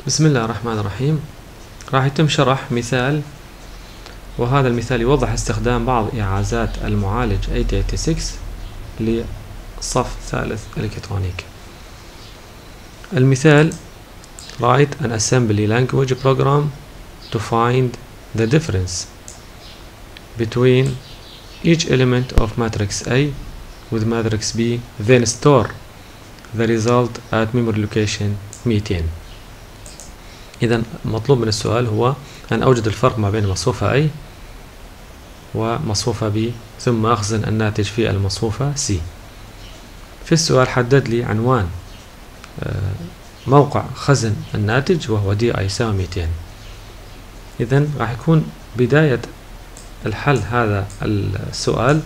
بسم الله الرحمن الرحيم راح يتم شرح مثال وهذا المثال يوضح استخدام بعض إعازات المعالج 8086 لصف ثالث الكترونيك المثال write an assembly language program to find the difference between each element of matrix A with matrix B then store the result at memory location 200 إذا مطلوب من السؤال هو أن أوجد الفرق ما بين مصفوفة A ومصفوفة B ثم أخزن الناتج في المصفوفة C. في السؤال حدد لي عنوان موقع خزن الناتج وهو دي اي يساوي 200 إذا راح يكون بداية الحل هذا السؤال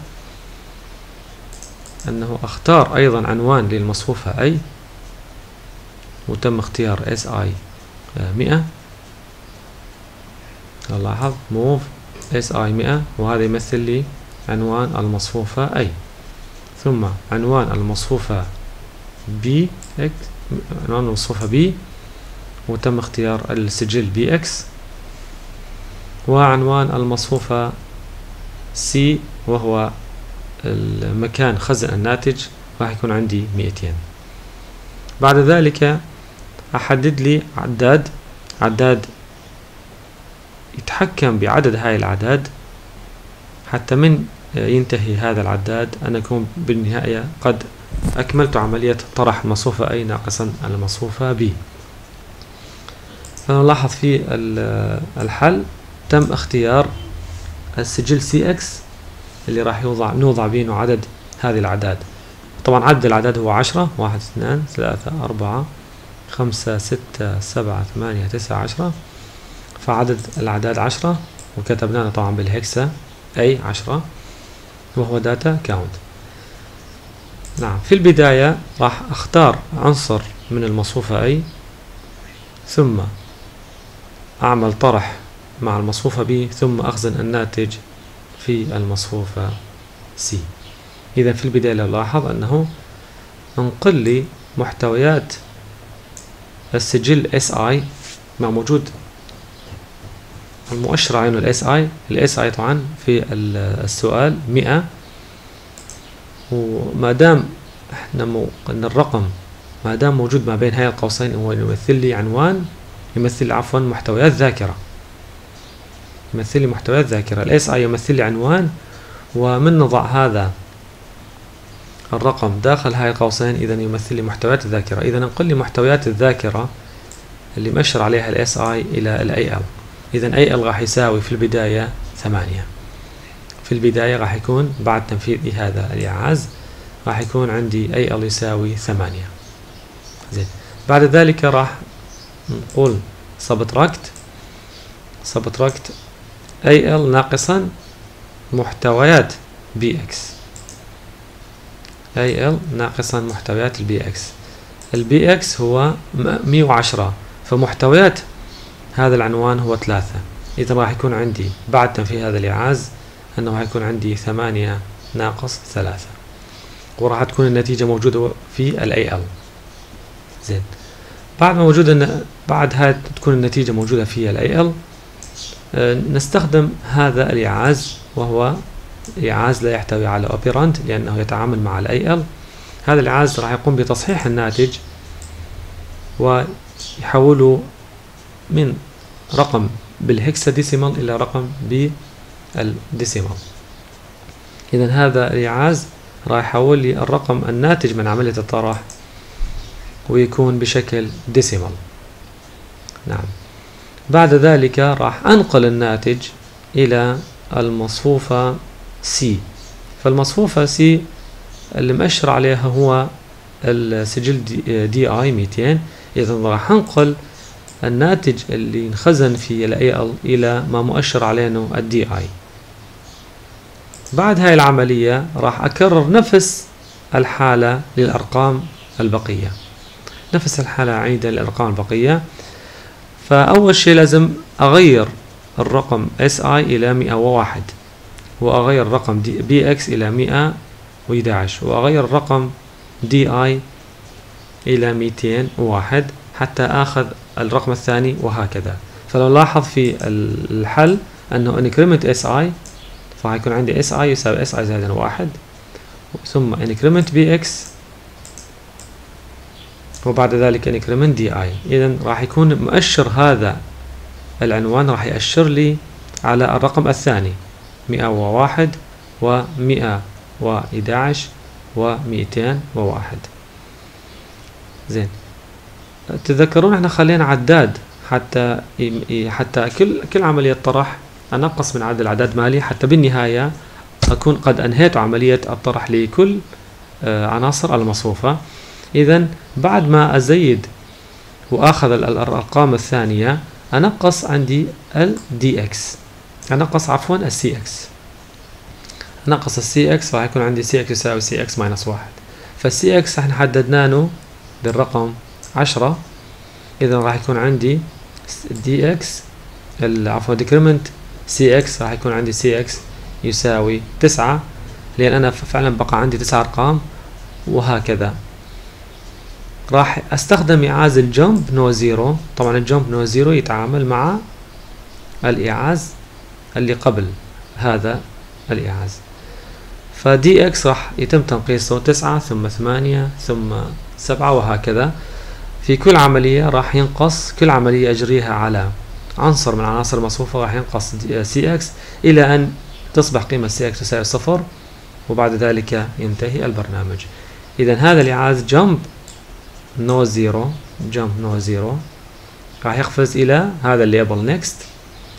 أنه أختار أيضا عنوان للمصفوفة A وتم اختيار A 100 نلاحظ MOV SI 100 وهذا يمثل لي عنوان المصفوفة A ثم عنوان المصفوفة BX عنوان المصفوفة B وتم اختيار السجل BX وعنوان المصفوفة سي وهو المكان خزن الناتج راح يكون عندي 200 بعد ذلك أحدد لي عداد عداد يتحكم بعدد هاي الأعداد حتى من ينتهي هذا العداد أنا أكون بالنهاية قد أكملت عملية طرح المصفوفة أي ناقصا المصفوفة B فنلاحظ في الحل تم اختيار السجل CX اللي راح يوضع نوضع بيه عدد هذه الأعداد. طبعا عدد الأعداد هو عشرة واحد اثنان ثلاثة أربعة خمسة ستة سبعة ثمانية تسعة عشرة. فعدد الأعداد عشرة وكتبناه طبعا بال hexa A عشرة وهو data count نعم في البداية راح أختار عنصر من المصفوفة A ثم أعمل طرح مع المصفوفة B ثم أخزن الناتج في المصفوفة C إذا في البداية لو لاحظ أنه انقل لي محتويات السجل SI ما موجود المؤشر عليه ال SI ال SI طبعا في السؤال مئة. وما دام إحنا مو ان الرقم ما دام موجود ما بين هاي القوسين هو يمثل لي عنوان يمثل عفوا محتويات ذاكرة. يمثل لي محتويات ذاكرة. ال SI يمثل لي عنوان ومن نضع هذا الرقم داخل هاي القوسين اذا يمثل لي محتويات الذاكرة. اذا انقل لي محتويات الذاكرة اللي مأشر عليها SI إلى ال AL إذا AL راح يساوي في البداية ثمانية. في البداية راح يكون بعد تنفيذ هذا الإيعاز راح يكون عندي AL يساوي ثمانية. زين. بعد ذلك راح نقول subtract AL ناقصا محتويات B AL ناقصا محتويات ال BX ال BX هو 110 فمحتويات هذا العنوان هو ثلاثة. إذا راح يكون عندي بعد تنفيذ هذا الإعاز أنه راح يكون عندي ثمانية ناقص ثلاثة وراح تكون النتيجة موجودة في ال زين. بعد ما موجود أن بعد هاي تكون النتيجة موجودة في ال آه نستخدم هذا الإعاز وهو إعاز لا يحتوي على أوبيرانت لأنه يتعامل مع ال AL هذا الإيعاز راح يقوم بتصحيح الناتج ويحوله من رقم بال hexadecimal إلى رقم بال decimal. إذا هذا الإيعاز راح يحول لي الرقم الناتج من عملية الطرح ويكون بشكل decimal. نعم. بعد ذلك راح أنقل الناتج إلى المصفوفة C. فالمصفوفة C اللي مأشر عليها هو السجل دي اي 200 إذا راح أنقل الناتج اللي انخزن في ال AL إلى ما مؤشر عليه إنه ال DI بعد هاي العملية راح أكرر نفس الحالة للأرقام البقية. نفس الحالة أعيدها للأرقام البقية. فأول شيء لازم أغير الرقم SI إلى 101 وأغير رقم BX إلى 111 وأغير الرقم DI إلى 201 حتى آخذ الرقم الثاني وهكذا. فلو نلاحظ في الحل انه increment SI فراح يكون عندي SI يساوي SI زائد واحد. ثم increment BX وبعد ذلك انكريمنت دي اي اذا راح يكون مؤشر هذا العنوان راح يأشر لي على الرقم الثاني. مئة وواحد ومئة وإحدى عشر ومئتين وواحد. زين. تذكرون إحنا خلينا عداد حتى حتى كل كل عملية طرح أنقص من عدد الأعداد مالي حتى بالنهاية أكون قد أنهيت عملية الطرح لكل آه، عناصر المصفوفة اذا بعد ما أزيد وأخذ الأرقام الثانية أنقص عندي ال D انقص عفوا ال CX انقص ال CX راح يكون عندي CX يساوي CX minus واحد. فال CX إحنا حددنا له بالرقم عشرة. اذا راح يكون عندي DX عفوا decrement CX راح يكون عندي CX يساوي تسعة. لأن أنا فعلا بقى عندي تسعة أرقام وهكذا. راح أستخدم إيعاز ال jump no zero. طبعا ال jump no zero يتعامل مع الإيعاز اللي قبل هذا الإيعاز. ف DX راح يتم تنقيصه تسعة ثم ثمانية ثم سبعة وهكذا. في كل عملية راح ينقص كل عملية أجريها على عنصر من عناصر المصفوفة راح ينقص CX إلى أن تصبح قيمة CX تساوي صفر وبعد ذلك ينتهي البرنامج. إذا هذا الإيعاز jump no zero jump no zero راح يقفز إلى هذا ال label next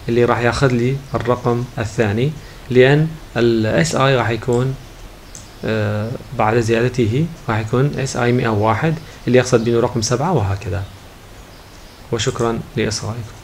اللي راح ياخذ لي الرقم الثاني لأن ال SI راح يكون آه بعد زيادته راح يكون SI 101 اللي يقصد به رقم 7 وهكذا. وشكرا لإصغائكم